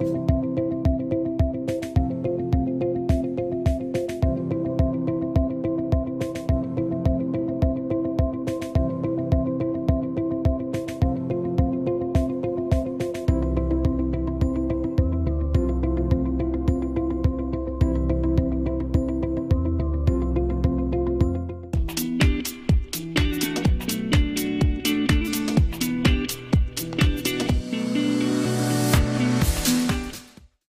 Bye.